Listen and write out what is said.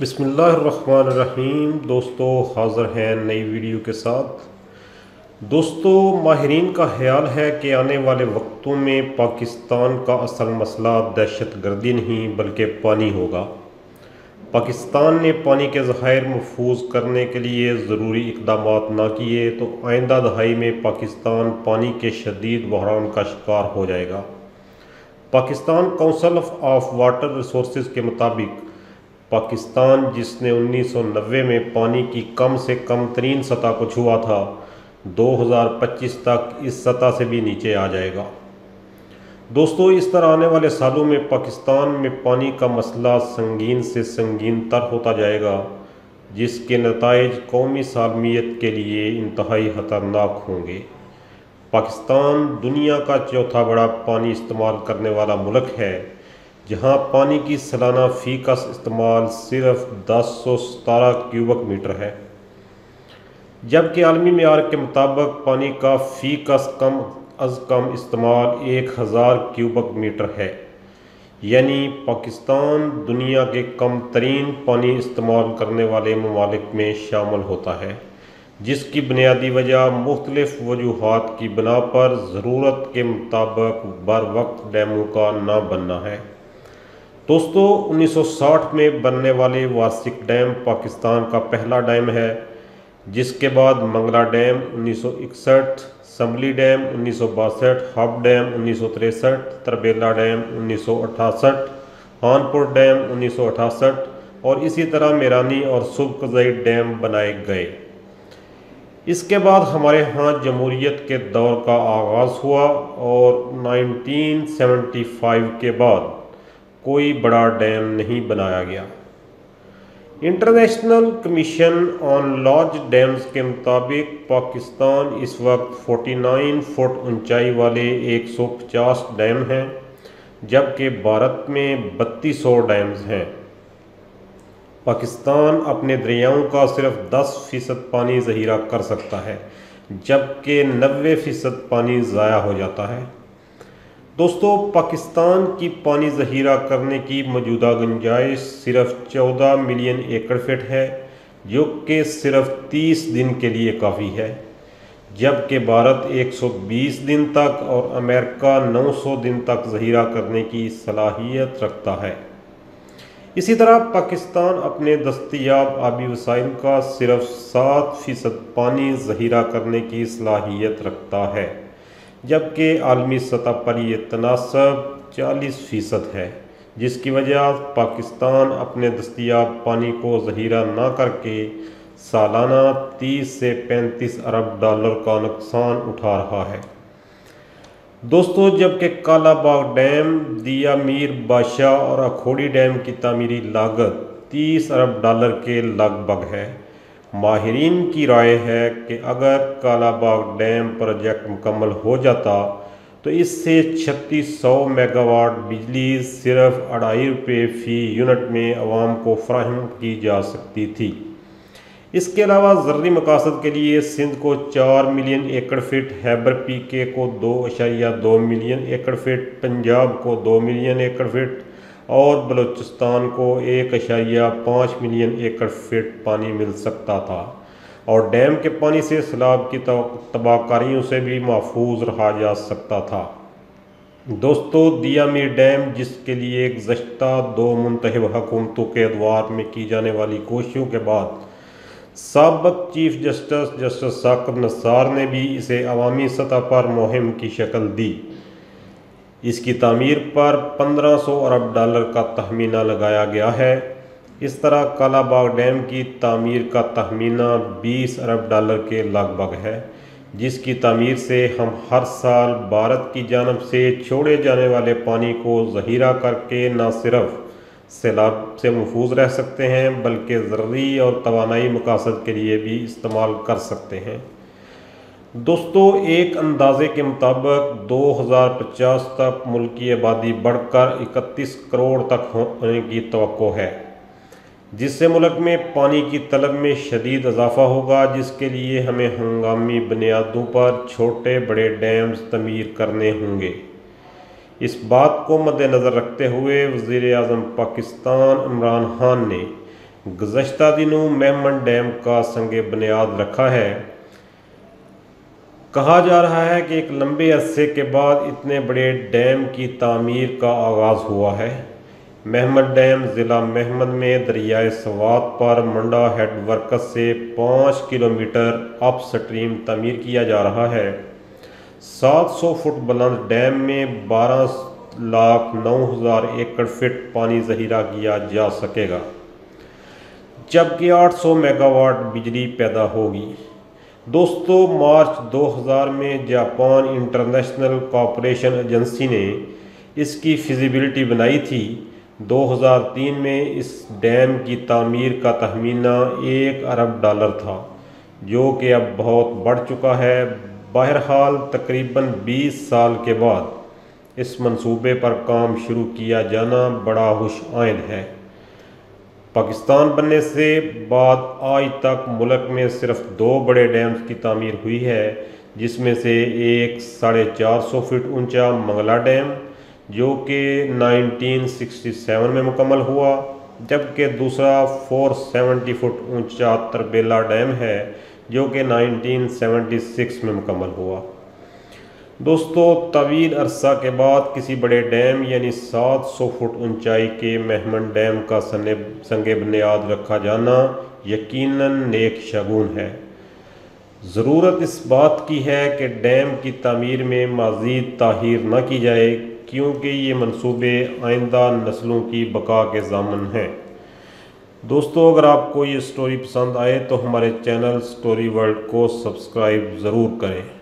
بسم اللہ الرحمن الرحیم۔ دوستو، حاضر ہیں نئی ویڈیو کے ساتھ۔ دوستو، ماہرین کا خیال ہے کہ آنے والے وقتوں میں پاکستان کا اصل مسئلہ دہشت گردی نہیں بلکہ پانی ہوگا۔ پاکستان نے پانی کے ذخائر محفوظ کرنے کے لیے ضروری اقدامات نہ کیے تو آئندہ دہائی میں پاکستان پانی کے شدید بحران کا شکار ہو جائے گا۔ Pakistan council of water resources کے مطابق پاکستان جس نے انیس سو نوے میں پانی کی کم سے کم ترین سطح کو چھوا تھا، دو ہزار پچیس تک اس سطح سے بھی نیچے آ جائے گا۔ دوستو، اس طرح آنے والے سالوں میں پاکستان میں پانی کا مسئلہ سنگین سے سنگین تر ہوتا جائے گا، جس کے نتائج قومی سالمیت کے لیے انتہائی خطرناک ہوں گے۔ پاکستان دنیا کا چوتھا بڑا پانی استعمال کرنے والا ملک ہے۔ جہاں پانی کی سالانہ فی کس استعمال صرف دس سو ستارہ کیوبک میٹر ہے۔ جبکہ عالمی معیار کے مطابق پانی کا فی کس کم از کم استعمال ایک ہزار کیوبک میٹر ہے۔ یعنی پاکستان دنیا کے کم ترین پانی استعمال کرنے والے ممالک میں شامل ہوتا ہے، جس کی بنیادی وجہ مختلف وجوہات کی بنا پر ضرورت کے مطابق بر وقت ڈیموں کا نہ بننا ہے۔ دوستو انیس سو ساٹھ میں بننے والے واسک ڈیم پاکستان کا پہلا ڈیم ہے، جس کے بعد منگلہ ڈیم انیس سو اکسٹھ، سمبلی ڈیم انیس سو باسٹھ ہب ڈیم انیس سو تریسٹھ، تربیلا ڈیم انیس سو اٹھاسٹھ، ہانپور ڈیم انیس سو اٹھاسٹھ اور اسی طرح میرانی اور سبکزئی ڈیم بنائے گئے۔ اس کے بعد ہمارے ہاں جمہوریت کے دور کا آغاز ہوا اور نائنٹین سیونٹی فائیو کے بعد کوئی بڑا ڈیم نہیں بنایا گیا۔ International commission on large dams کے مطابق پاکستان اس وقت فورٹی نائن فٹ اونچائی والے ایک سو پچاس ڈیم ہیں، جبکہ بھارت میں بتیس سو ڈیمز ہیں۔ پاکستان اپنے دریاؤں کا صرف دس فیصد پانی ذخیرہ کر سکتا ہے، جبکہ نوے فیصد پانی ضائع ہو جاتا ہے۔ دوستو، پاکستان کی پانی ذخیرہ کرنے کی موجودہ گنجائش صرف چودہ ملین ایکڑ فٹ ہے، جو کہ صرف تیس دن کے لیے کافی ہے۔ جبکہ بھارت ایک سو بیس دن تک اور امریکہ نو سو دن تک ذخیرہ کرنے کی صلاحیت رکھتا ہے۔ اسی طرح پاکستان اپنے دستیاب آبی وسائل کا صرف سات فیصد پانی ذخیرہ کرنے کی صلاحیت رکھتا ہے۔ جبکہ عالمی سطح پر یہ تناسب چالیس فیصد ہے، جس کی وجہ پاکستان اپنے دستیاب پانی کو ذخیرہ نہ کر کے سالانہ تیس سے پینتیس ارب ڈالر کا نقصان اٹھا رہا ہے۔ دوستو، جبکہ کالا باغ ڈیم دیا میر بادشاہ اور اکھوڑی ڈیم کی تعمیری لاگت تیس ارب ڈالر کے لگ بھگ ہے ماہرین کی رائے ہے کہ اگر کالا باغ ڈیم پروجیکٹ مکمل ہو جاتا تو اس سے چھتیس سو میگا واٹ بجلی صرف اڑائی روپے فی یونٹ میں عوام کو فراہم کی جا سکتی تھی۔ اس کے علاوہ ضروری مقاصد کے لیے سندھ کو چار ملین ایکڑ فٹ ہیبر پی کے کو دو اشاریہ دو ملین ایکڑ فٹ، پنجاب کو دو ملین ایکڑ فٹ اور بلوچستان کو ایک اشاریہ پانچ ملین ایکڑ فٹ پانی مل سکتا تھا اور ڈیم کے پانی سے سیلاب کی تباہ کاریوں سے بھی محفوظ رہا جا سکتا تھا۔ دوستو دیامی ڈیم، جس کے لیے گزشتہ دو منتخب حکومتوں کے ادوار میں کی جانے والی کوششوں کے بعد سابق chief justice justice Saqib Nisar نے بھی اسے عوامی سطح پر مہم کی شکل دی۔ اس کی تعمیر پر پندرہ سو ارب ڈالر کا تخمینہ لگایا گیا ہے۔ اس طرح کالا باغ ڈیم کی تعمیر کا تخمینہ بیس ارب ڈالر کے لگ بھگ ہے، جس کی تعمیر سے ہم ہر سال بھارت کی جانب سے چھوڑے جانے والے پانی کو ذخیرہ کر کے نہ صرف سیلاب سے محفوظ رہ سکتے ہیں، بلکہ ضروری اور توانائی مقاصد کے لیے بھی استعمال کر سکتے ہیں۔ دوستو، ایک اندازے کے مطابق دو ہزار پچاس تک ملکی آبادی بڑھ کر اکتیس کروڑ تک ہونے کی توقع ہے، جس سے ملک میں پانی کی طلب میں شدید اضافہ ہوگا، جس کے لیے ہمیں ہنگامی بنیادوں پر چھوٹے بڑے ڈیمز تعمیر کرنے ہوں گے۔ اس بات کو مد نظر رکھتے ہوئے وزیر اعظم پاکستان عمران خان نے گزشتہ دنوں مہمن ڈیم کا سنگ بنیاد رکھا ہے۔ کہا جا رہا ہے کہ ایک لمبے عرصے کے بعد اتنے بڑے ڈیم کی تعمیر کا آغاز ہوا ہے۔ محمد ڈیم ضلع محمد میں دریائے سوات پر منڈا ہیڈ ورکس سے پانچ کلومیٹر اپ سٹریم تعمیر کیا جا رہا ہے۔ سات سو فٹ بلند ڈیم میں بارہ لاکھ نو ہزار ایکڑ فٹ پانی ذخیرہ کیا جا سکے گا، جبکہ آٹھ سو میگاواٹ بجلی پیدا ہوگی۔ دوستو، مارچ دو ہزار میں جاپان انٹرنیشنل کارپوریشن ایجنسی نے اس کی فیزیبلٹی بنائی تھی۔ دو ہزار تین میں اس ڈیم کی تعمیر کا تخمینہ ایک ارب ڈالر تھا، جو کہ اب بہت بڑھ چکا ہے۔ بہرحال، تقریباً بیس سال کے بعد اس منصوبے پر کام شروع کیا جانا بڑا خوش آئند ہے۔ پاکستان بننے سے بعد آج تک ملک میں صرف دو بڑے ڈیمز کی تعمیر ہوئی ہے، جس میں سے ایک ساڑھے چار سو فٹ اونچا منگلہ ڈیم، جو کہ نائنٹین سکسٹی سیون میں مکمل ہوا، جبکہ دوسرا فور سیونٹی فٹ اونچا تربیلا ڈیم ہے، جو کہ نائنٹین سیونٹی سکس میں مکمل ہوا۔ دوستو، طویل عرصہ کے بعد کسی بڑے ڈیم یعنی سات سو فٹ اونچائی کے مہمن ڈیم کا سنگ بنیاد رکھا جانا یقیناً نیک شگون ہے۔ ضرورت اس بات کی ہے کہ ڈیم کی تعمیر میں مزید تاہیر نہ کی جائے کیونکہ یہ منصوبے آئندہ نسلوں کی بقا کے ضامن ہیں۔ دوستو، اگر آپ کو یہ سٹوری پسند آئے تو ہمارے چینل سٹوری ورلڈ کو سبسکرائب ضرور کریں۔